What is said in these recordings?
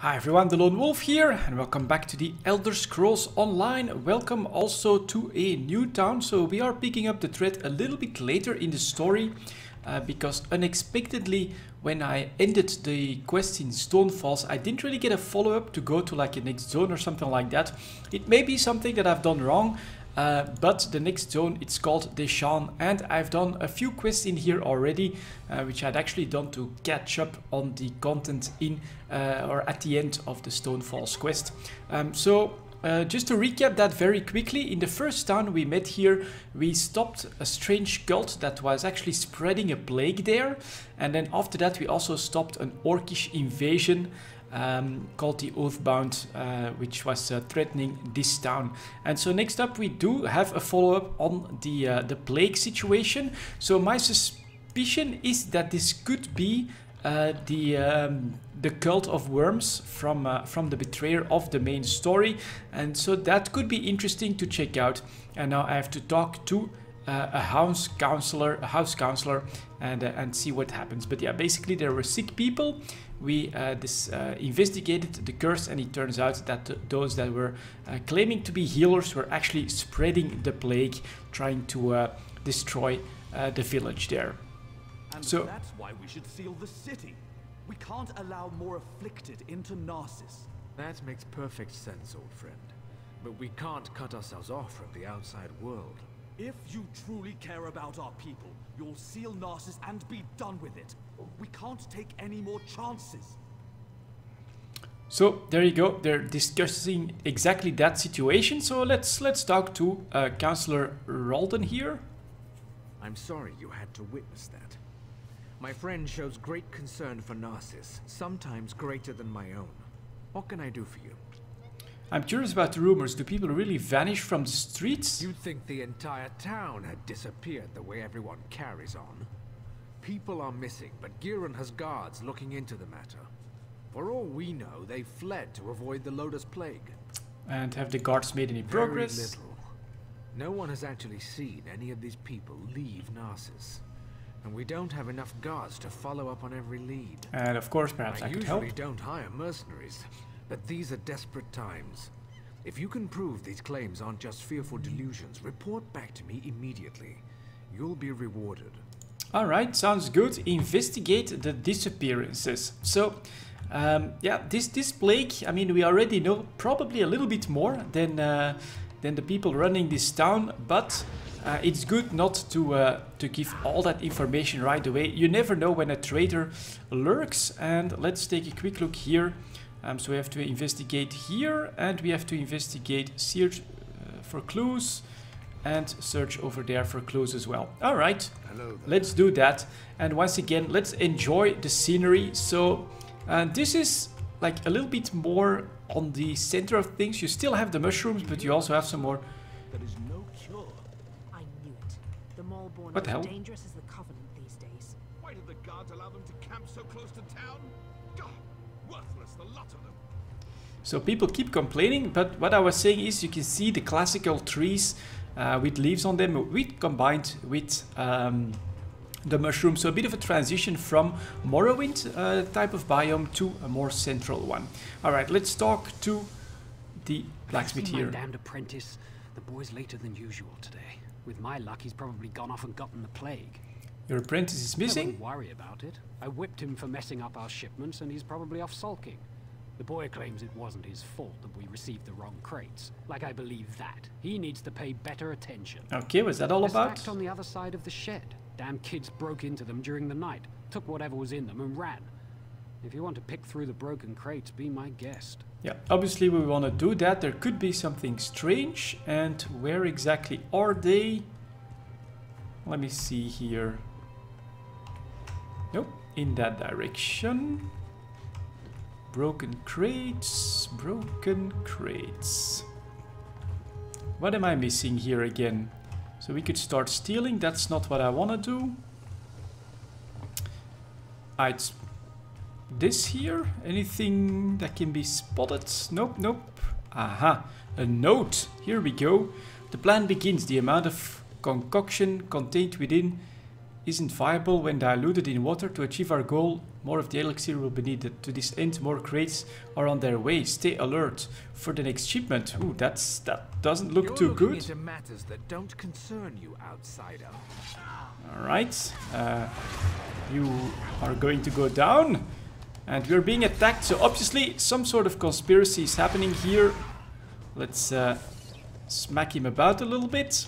Hi everyone, the Lone Wolf here, and welcome back to the Elder Scrolls Online. Welcome also to a new town. So we are picking up the thread a little bit later in the story, uh, because unexpectedly, when I ended the quest in Stonefalls, I didn't really get a follow-up to go to like a next zone or something like that. It may be something that I've done wrong, uh, but the next zone, it's called Deshaan, and I've done a few quests in here already, uh, which I'd actually done to catch up on the content in uh, or at the end of the Stonefalls quest. Um, so uh, just to recap that very quickly, in the first town we met here, we stopped a strange cult that was actually spreading a plague there. And then after that we also stopped an orcish invasion um, called the Oathbound, uh, which was uh, threatening this town. And so next up we do have a follow-up on the, uh, the plague situation. So my suspicion is that this could be uh, the um, the cult of worms from uh, from the betrayer of the main story and so that could be interesting to check out and now I have to talk to uh, a house counselor a house counselor and uh, and see what happens but yeah basically there were sick people we uh, this uh, investigated the curse and it turns out that th those that were claiming to be healers were actually spreading the plague trying to destroy the village there and so that's why we should seal the city. We can't allow more afflicted into Narsis. That makes perfect sense, old friend. But we can't cut ourselves off from the outside world. If you truly care about our people, you'll seal Narsis and be done with it. We can't take any more chances. So there you go. They're discussing exactly that situation. So let's let's talk to uh, Councillor Ralden here. I'm sorry you had to witness that. My friend shows great concern for Narsis, sometimes greater than my own. What can I do for you? I'm curious about the rumors. Do people really vanish from the streets? You'd think the entire town had disappeared the way everyone carries on. People are missing, but Giron has guards looking into the matter. For all we know, they fled to avoid the Llodos Plague. And have the guards made any Very progress? little. No one has actually seen any of these people leave Narsis. And we don't have enough guards to follow up on every lead. And of course, perhaps I, I could usually help. don't hire mercenaries, but these are desperate times. If you can prove these claims aren't just fearful delusions, report back to me immediately. You'll be rewarded. All right, sounds good. Investigate the disappearances. So, um, yeah, this this plague. I mean, we already know probably a little bit more than uh, than the people running this town, but uh, it's good not to uh, to give all that information right away. You never know when a traitor lurks. And let's take a quick look here. Um, so we have to investigate here, and we have to investigate search uh, for clues, and search over there for clues as well. All right, let's do that. And once again, let's enjoy the scenery. So uh, this is like a little bit more on the center of things. You still have the mushrooms, but you also have some more There is no cure. I knew it. The Maulborn What the hell? dangerous as the Covenant these days. Why did the guards allow them to camp so close So people keep complaining, but what I was saying is you can see the classical trees uh, with leaves on them with combined with um, the mushroom. So a bit of a transition from Morrowind uh, type of biome to a more central one. All right, let's talk to the blacksmith here. My damned apprentice. The boy's later than usual today. With my luck, he's probably gone off and gotten the plague. Your apprentice is I missing. wouldn't worry about it. I whipped him for messing up our shipments, and he's probably off sulking. The boy claims it wasn't his fault that we received the wrong crates. Like I believe that. He needs to pay better attention. Okay, was that all about? stacked on the other side of the shed. Damn kids broke into them during the night, took whatever was in them, and ran. If you want to pick through the broken crates, be my guest. Yeah, obviously we want to do that. There could be something strange. And where exactly are they? Let me see here. Nope, in that direction. Broken crates, broken crates. What am I missing here again? So we could start stealing, that's not what I want to do. It's this here? Anything that can be spotted? Nope, nope. Aha, a note. Here we go. The plan begins. The amount of concoction contained within isn't viable when diluted in water. To achieve our goal, More of the elixir will be needed. To this end, more crates are on their way. Stay alert for the next shipment. Ooh, that's that doesn't look You're too good. into matters that don't concern you, outsider. Alright, uh, you are going to go down. And we're being attacked, so obviously some sort of conspiracy is happening here. Let's uh, smack him about a little bit.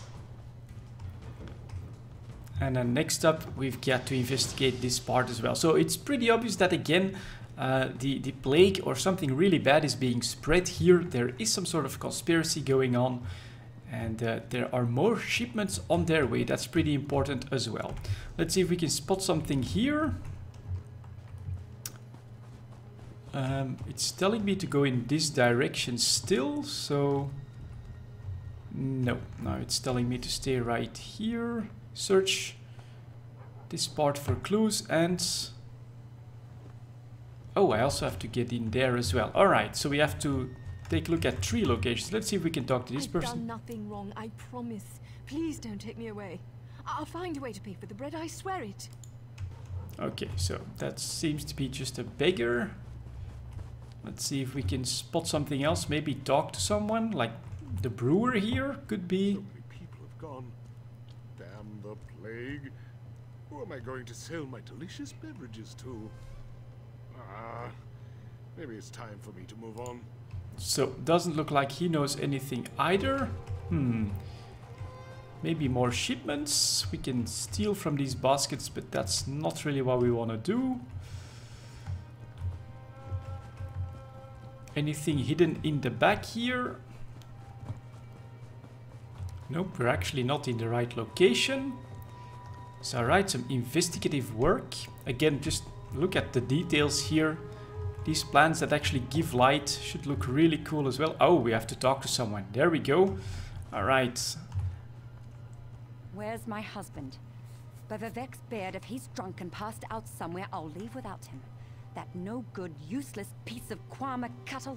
And then next up, we've got to investigate this part as well. So it's pretty obvious that again, uh, the, the plague or something really bad is being spread here. There is some sort of conspiracy going on. And uh, there are more shipments on their way. That's pretty important as well. Let's see if we can spot something here. Um, it's telling me to go in this direction still, so... No, no, it's telling me to stay right here. Search this part for clues and... Oh, I also have to get in there as well. Alright, so we have to take a look at three locations. Let's see if we can talk to this I've person. done nothing wrong, I promise. Please don't take me away. I- I'll find a way to pay for the bread, I swear it. Okay, so that seems to be just a beggar. Let's see if we can spot something else. Maybe talk to someone, like the brewer here could be. So many people have gone. Damn the plague. Who am I going to sell my delicious beverages to? Ah, maybe it's time for me to move on. So doesn't look like he knows anything either. Hmm. Maybe more shipments. We can steal from these baskets, but that's not really what we want to do. Anything hidden in the back here? Nope, we're actually not in the right location. So alright, some investigative work. Again, just look at the details here. These plants that actually give light should look really cool as well. Oh, we have to talk to someone. There we go. Alright. Where's my husband? By Vivec's beard, if he's drunk and passed out somewhere, I'll leave without him. That no good, useless piece of Kwama cattle.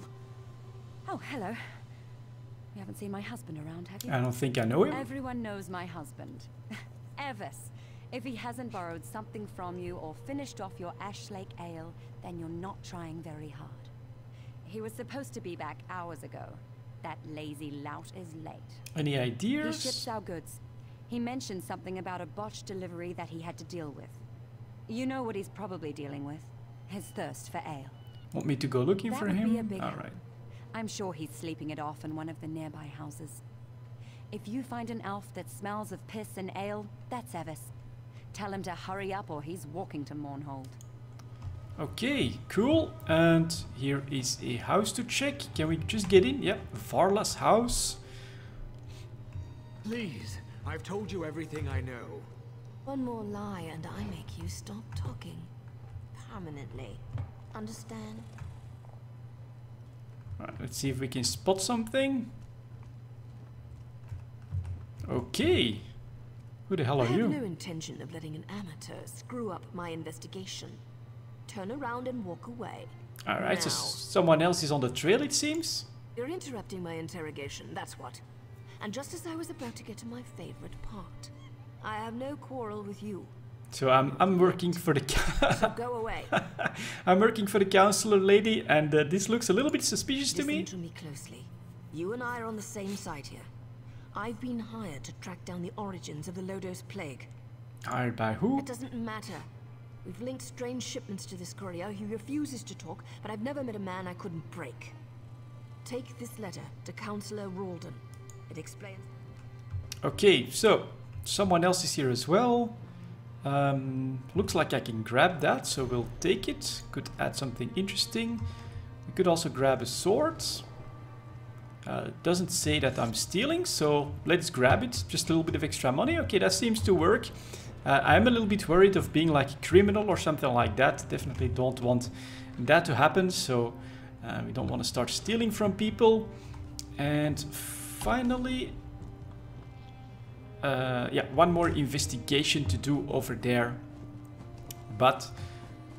Oh, hello. You haven't seen my husband around, have you? I don't think I know him. Everyone knows my husband. Evis. If he hasn't borrowed something from you or finished off your Ash Lake ale, then you're not trying very hard. He was supposed to be back hours ago. That lazy lout is late. Any He ideas? ships our goods. He mentioned something about a botched delivery that he had to deal with. You know what he's probably dealing with. His thirst for ale. Want me to go looking That for would him? be a big. Alright. I'm sure he's sleeping it off in one of the nearby houses. If you find an elf that smells of piss and ale, that's Evis. Tell him to hurry up or he's walking to Mournhold. Okay, cool. And here is a house to check. Can we just get in? Yep, Varla's house. Please, I've told you everything I know. One more lie and I make you stop talking. Permanently. Understand? Alright, let's see if we can spot something. Okay. Who the hell are I are have you? no intention of letting an amateur screw up my investigation. Turn around and walk away. Alright, so someone else is on the trail it seems. You're interrupting my interrogation, that's what. And just as I was about to get to my favorite part. I have no quarrel with you. So I'm I'm working for the So go away. I'm working for the counselor lady and uh, this looks a little bit suspicious to Listen me. to me closely. You and I are on the same side here. I've been hired to track down the origins of the Llodos plague. Hired by who? It doesn't matter. We've linked strange shipments to this courier. He refuses to talk, but I've never met a man I couldn't break. Take this letter to Counselor Ralden. It explains. Okay, so someone else is here as well. Um, looks like I can grab that, so we'll take it. Could add something interesting. We could also grab a sword. Uh, doesn't say that I'm stealing, so let's grab it. Just a little bit of extra money. Okay, that seems to work. Uh, I'm a little bit worried of being like a criminal or something like that. Definitely don't want that to happen, so uh, we don't want to start stealing from people. And finally, uh, yeah, one more investigation to do over there. But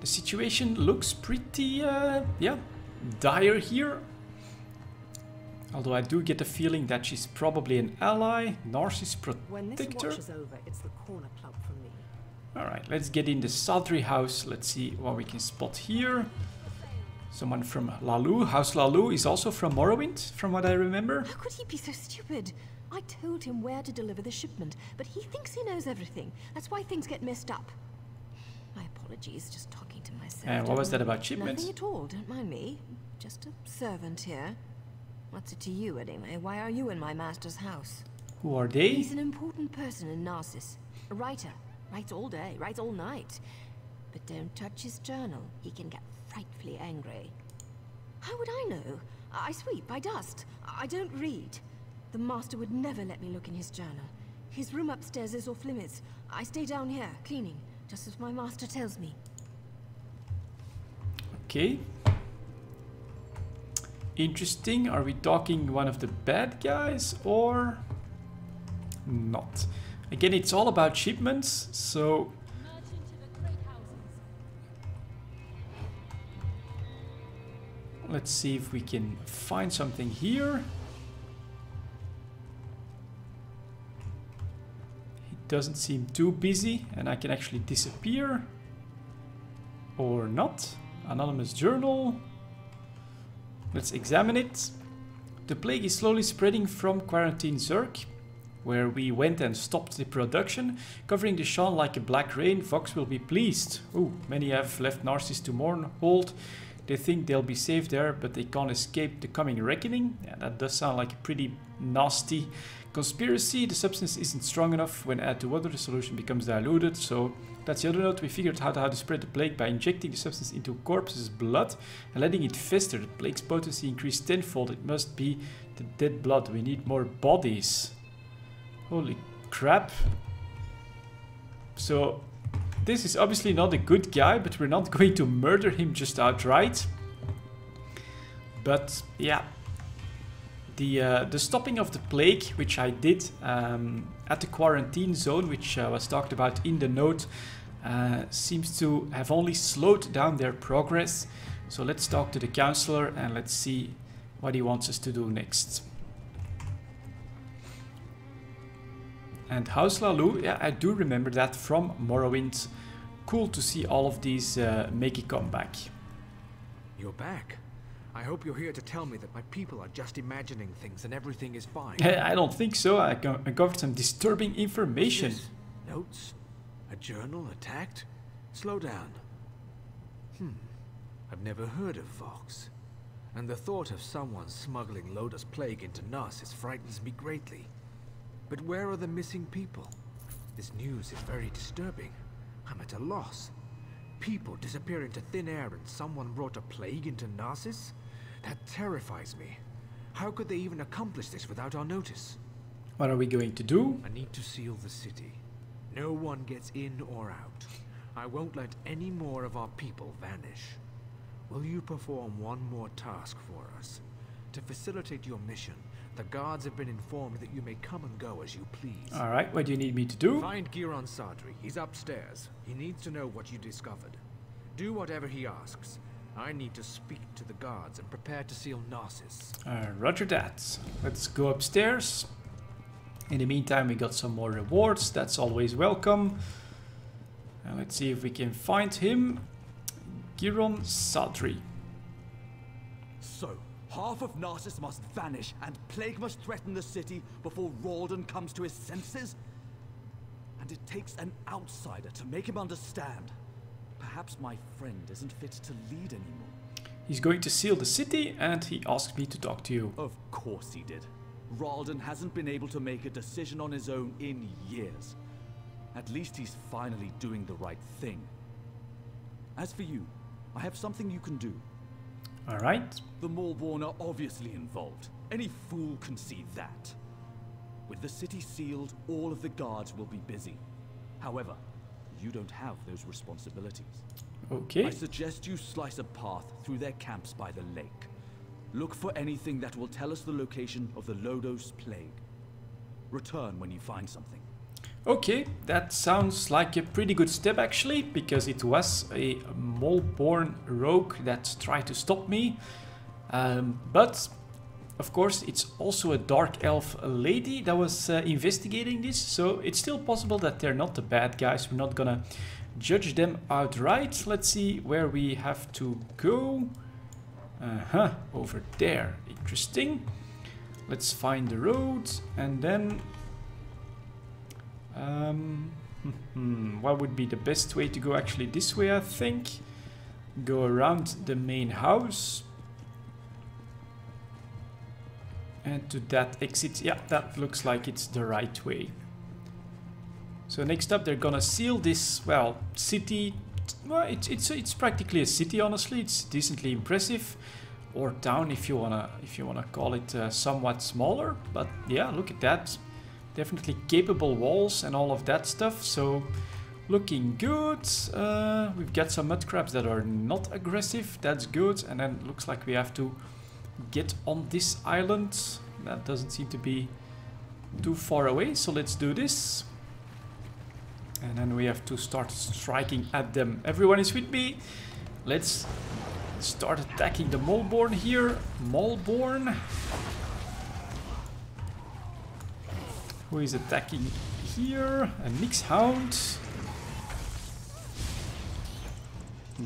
the situation looks pretty, uh, yeah, dire here. Although I do get the feeling that she's probably an ally, Narsis When protector. watch is over, it's the corner club for me. Alright, let's get in the Sadri house. Let's see what we can spot here. Someone from Hlaalu. House Hlaalu is also from Morrowind, from what I remember. How could he be so stupid? I told him where to deliver the shipment, but he thinks he knows everything. That's why things get messed up. My apologies, just talking to myself. And what was that about shipments? Nothing at all, don't mind me. Just a servant here. What's it to you, anyway? Why are you in my master's house? Who are they? He's an important person in Narsis. A writer. Writes all day, writes all night. But don't touch his journal. He can get frightfully angry. How would I know? I sweep, I dust. I don't read. The master would never let me look in his journal. His room upstairs is off limits. I stay down here, cleaning, just as my master tells me. Okay. Interesting. Are we talking one of the bad guys or not? Again, it's all about shipments, so let's see if we can find something here. He doesn't seem too busy and I can actually disappear. Or not. Anonymous journal. Let's examine it. The plague is slowly spreading from Quarantine Serk, where we went and stopped the production. Covering Deshaan like a black rain, Vox will be pleased. Ooh, many have left Narsis to Mournhold. They think they'll be safe there, but they can't escape the coming reckoning. Yeah, that does sound like a pretty nasty conspiracy. The substance isn't strong enough. When added to water, the solution becomes diluted. So that's the other note. We figured out how to spread the plague by injecting the substance into corpse's blood and letting it fester. The plague's potency increased tenfold. It must be the dead blood. We need more bodies. Holy crap. So this is obviously not a good guy, but we're not going to murder him just outright. But yeah, the uh, the stopping of the plague, which I did um, at the quarantine zone, which uh, was talked about in the note, uh, seems to have only slowed down their progress. So let's talk to the counselor and let's see what he wants us to do next. And House Hlaalu, yeah, I do remember that from Morrowind. Cool to see all of these uh, make a comeback. You're back. I hope you're here to tell me that my people are just imagining things and everything is fine. I don't think so. I co- uncovered some disturbing information. Yes. Notes? A journal attacked? Slow down. Hmm. I've never heard of Vox. And the thought of someone smuggling Llodos plague into Narsis frightens me greatly. But where are the missing people? This news is very disturbing. I'm at a loss. People disappear into thin air and someone brought a plague into Narsis? That terrifies me. How could they even accomplish this without our notice? What are we going to do? I need to seal the city. No one gets in or out. I won't let any more of our people vanish. Will you perform one more task for us? To facilitate your mission, the guards have been informed that you may come and go as you please. Alright, what do you need me to do? Find Giron Sadri. He's upstairs. He needs to know what you discovered. Do whatever he asks. I need to speak to the guards and prepare to seal Narsis. Uh, roger that. Let's go upstairs. In the meantime, we got some more rewards. That's always welcome. And let's see if we can find him. Giron Sadri. So, half of Narsis must vanish and plague must threaten the city before Ralden comes to his senses? And it takes an outsider to make him understand. Perhaps my friend isn't fit to lead anymore. He's going to seal the city and he asked me to talk to you. Of course he did. Ralden hasn't been able to make a decision on his own in years. At least he's finally doing the right thing. As for you, I have something you can do. Alright. The Maulborn are obviously involved. Any fool can see that. With the city sealed, all of the guards will be busy. However, you don't have those responsibilities. Okay. I suggest you slice a path through their camps by the lake. Look for anything that will tell us the location of the Llodos plague. Return when you find something. Okay, that sounds like a pretty good step actually, because it was a Maulborn rogue that tried to stop me. Um, but of course, it's also a dark elf lady that was uh, investigating this, so it's still possible that they're not the bad guys. We're not gonna judge them outright. Let's see where we have to go. Uh-huh, over there. Interesting. Let's find the road and then... Um, what would be the best way to go? Actually, this way, I think. Go around the main house. And to that exit. Yeah, that looks like it's the right way. So next up, they're gonna seal this, well, city. Well, it's it's it's practically a city, honestly. It's decently impressive, or town if you wanna if you wanna call it uh, somewhat smaller. But yeah, look at that. Definitely capable walls and all of that stuff. So looking good. Uh, we've got some mud crabs that are not aggressive. That's good. And then looks like we have to get on this island. That doesn't seem to be too far away. So let's do this. And then we have to start striking at them. Everyone is with me. Let's start attacking the Maulborn here. Maulborn. Who is attacking here? A Nix-Hound.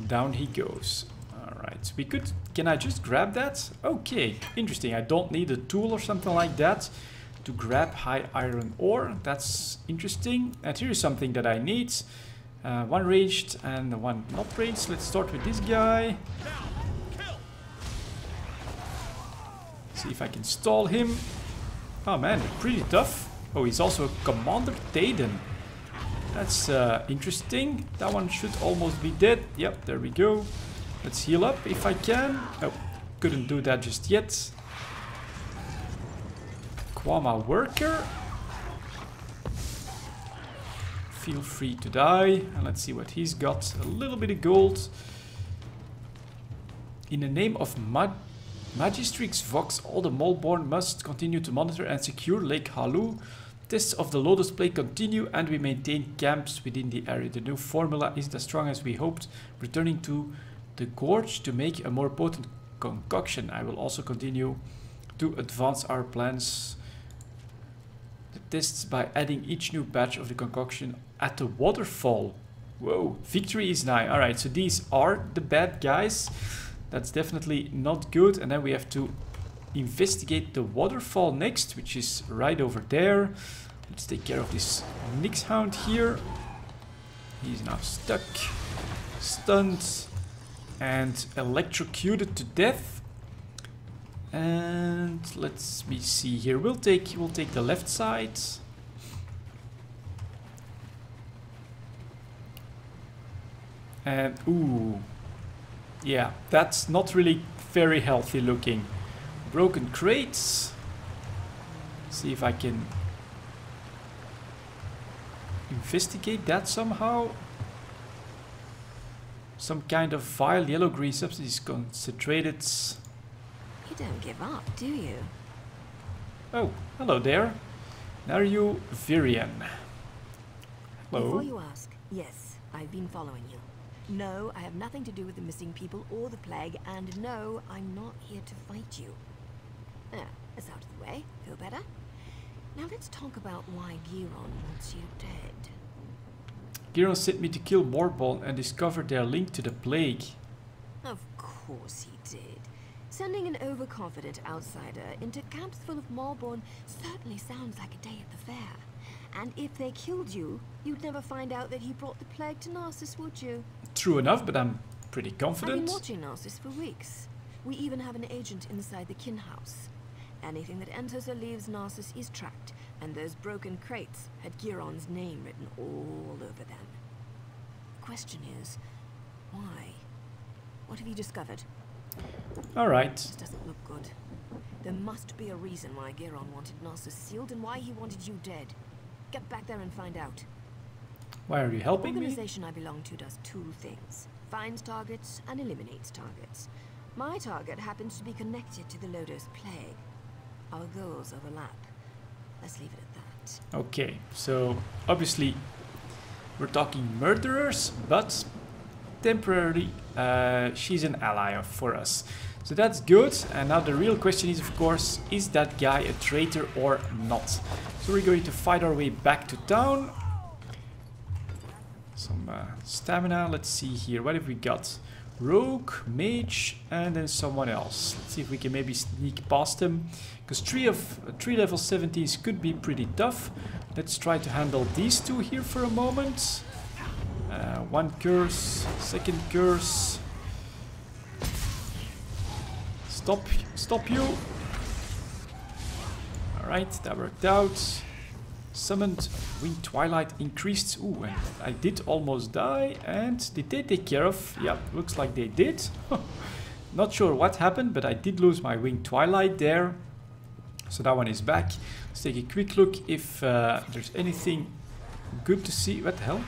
Down he goes. Alright, we could... Can I just grab that? Okay, interesting. I don't need a tool or something like that to grab high iron ore. That's interesting. And here is something that I need. Uh, one ranged and one not ranged. Let's start with this guy. See if I can stall him. Oh man, pretty tough. Oh, he's also a Commander Tayden. That's uh, interesting. That one should almost be dead. Yep, there we go. Let's heal up if I can. Oh, couldn't do that just yet. Kwama worker. Feel free to die. And let's see what he's got. A little bit of gold. In the name of Mag Magistrix Vox, all the Maulborn must continue to monitor and secure Lake Hlaalu. Tests of the Llodos Plague continue and we maintain camps within the area. The new formula isn't as strong as we hoped, returning to the gorge to make a more potent concoction. I will also continue to advance our plans the tests by adding each new batch of the concoction at the waterfall. Whoa, victory is nigh. Alright, so these are the bad guys. That's definitely not good. And then we have to investigate the waterfall next, which is right over there. Let's take care of this Nix-Hound here. He's now stuck, stunned, and electrocuted to death. And let's me see here. We'll take we'll take the left side. And ooh, yeah, that's not really very healthy looking. Broken crates. See if I can investigate that somehow. Some kind of vile yellow-green substance is concentrated. You don't give up, do you? Oh, hello there. Are you Virian? Hello. Before you ask, yes, I've been following you. No, I have nothing to do with the missing people or the plague, and no, I'm not here to fight you. There, that's out of the way. Feel better? Now let's talk about why Giron wants you dead. Giron sent me to kill Maulborn and discover their link to the plague. Of course he did. Sending an overconfident outsider into camps full of Maulborn certainly sounds like a day at the fair. And if they killed you, you'd never find out that he brought the plague to Narsis, would you? True enough, but I'm pretty confident. I've been watching Narsis for weeks. We even have an agent inside the kin house. Anything that enters or leaves Narsis is tracked, and those broken crates had Giron's name written all over them. The question is, why? What have you discovered? Alright. This doesn't look good. There must be a reason why Giron wanted Narsis sealed and why he wanted you dead. Get back there and find out. Why are you helping me? The organization I belong to does two things. Finds targets and eliminates targets. My target happens to be connected to the Llodos Plague. Our goals overlap. Let's leave it at that. Okay, so obviously we're talking murderers, but temporarily uh, she's an ally for us. So that's good. And now the real question is, of course, is that guy a traitor or not? So we're going to fight our way back to town. Some uh, stamina. Let's see here. What have we got? Rogue, Mage, and then someone else. Let's see if we can maybe sneak past him. Because three of three level 17s could be pretty tough. Let's try to handle these two here for a moment. Uh, one curse, second curse. Stop, stop you. Alright, that worked out. Summoned Winged Twilight increased. Ooh, and I did almost die. And did they take care of? Yeah, looks like they did. Not sure what happened, but I did lose my Winged Twilight there. So that one is back. Let's take a quick look if uh, there's anything good to see. What the hell?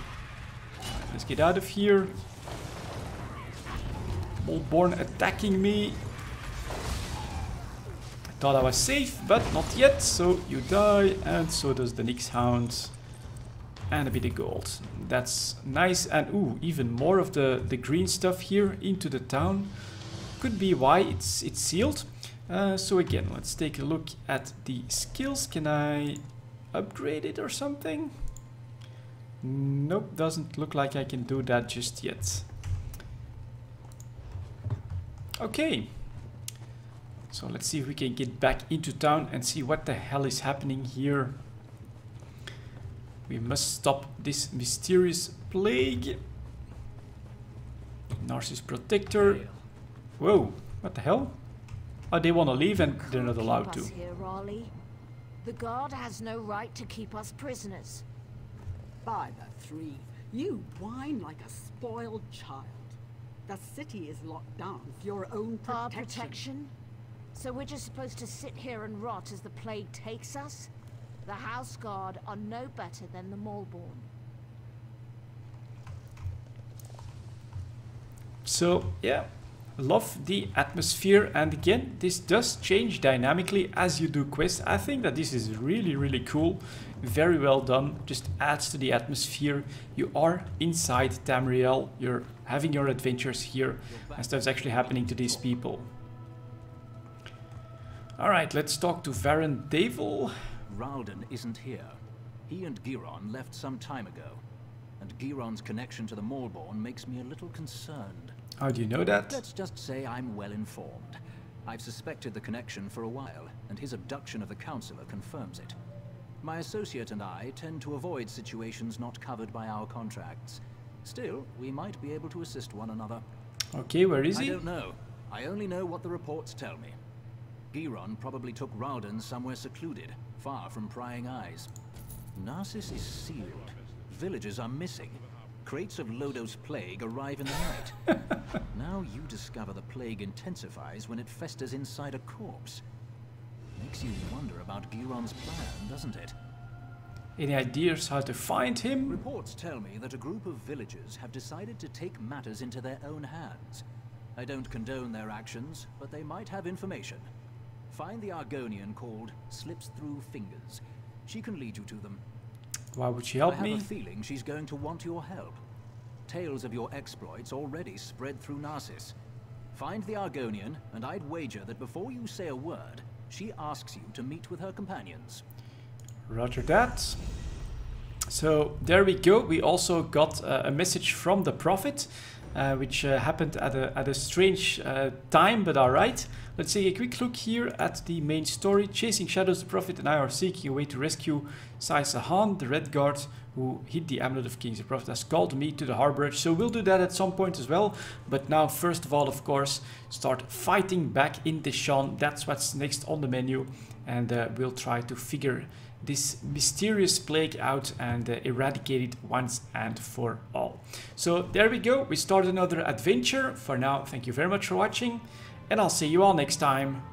Let's get out of here. Maulborn attacking me. Thought I was safe, but not yet. So you die, and so does the Nix-Hound. And a bit of gold. That's nice. And ooh, even more of the, the green stuff here into the town. Could be why it's, it's sealed. Uh, so again, let's take a look at the skills. Can I upgrade it or something? Nope, doesn't look like I can do that just yet. Okay. So let's see if we can get back into town and see what the hell is happening here. We must stop this mysterious plague. Narsis Protector. Whoa, what the hell? Oh, they want to leave and they're not allowed keep to. Us here, Raleigh. The guard has no right to keep us prisoners. By the three, you whine like a spoiled child. The city is locked down for your own protection. Our protection? So we're just supposed to sit here and rot as the plague takes us? The House Guard are no better than the Maulborn. So, yeah, love the atmosphere. And again, this does change dynamically as you do quests. I think that this is really, really cool. Very well done. Just adds to the atmosphere. You are inside Tamriel. You're having your adventures here. And stuff's actually happening to these people. Alright, let's talk to Varen Devil. Ralden isn't here. He and Giron left some time ago. And Giron's connection to the Maulborn makes me a little concerned. How do you know that? Let's just say I'm well informed. I've suspected the connection for a while, and his abduction of the Councillor confirms it. My associate and I tend to avoid situations not covered by our contracts. Still, we might be able to assist one another. Okay, where is I he? I don't know. I only know what the reports tell me. Giron probably took Ralden somewhere secluded, far from prying eyes. Narsis is sealed. Villages are missing. Crates of Llodos plague arrive in the night. now you discover the plague intensifies when it festers inside a corpse. Makes you wonder about Giron's plan, doesn't it? Any ideas how to find him? Reports tell me that a group of villagers have decided to take matters into their own hands. I don't condone their actions, but they might have information. Find the Argonian called Slips Through Fingers. She can lead you to them. Why would she help me? I have me? a feeling she's going to want your help. Tales of your exploits already spread through Narsis. Find the Argonian, and I'd wager that before you say a word, she asks you to meet with her companions. Roger that. So there we go. We also got uh, a message from the Prophet, uh, which uh, happened at a, at a strange uh, time, but alright. Let's take a quick look here at the main story. Chasing Shadows, the Prophet and I are seeking a way to rescue Sai Sahan, the Redguard, who hid the Amulet of Kings. The Prophet has called me to the Harborage, so we'll do that at some point as well. But now, first of all, of course, start fighting back in Deshaan. That's what's next on the menu, and uh, we'll try to figure this mysterious plague out and uh, eradicate it once and for all. So there we go, we start another adventure. For now, thank you very much for watching, and I'll see you all next time.